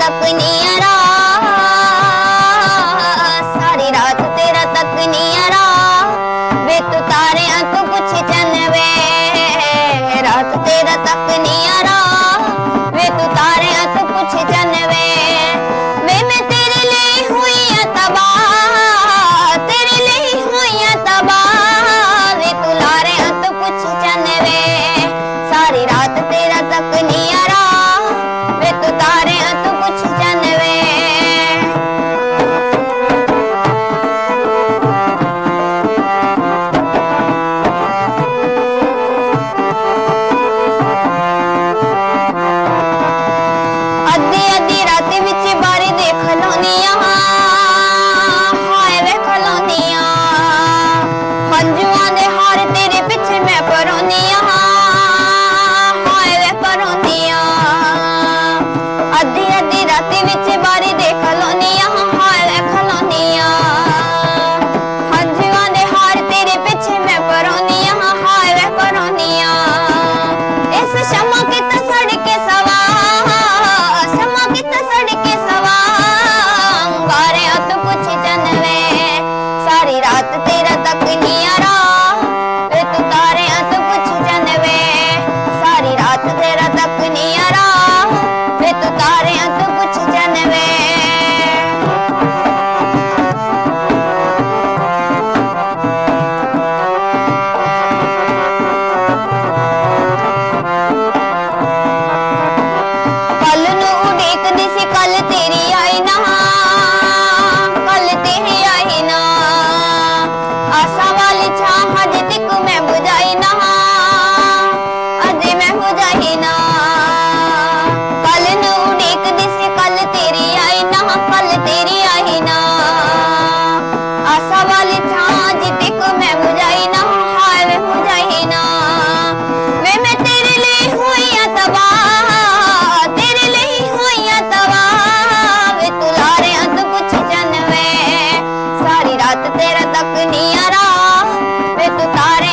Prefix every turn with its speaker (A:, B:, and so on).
A: up when he तेरा तक नहीं आ रहा। मैं तो सारे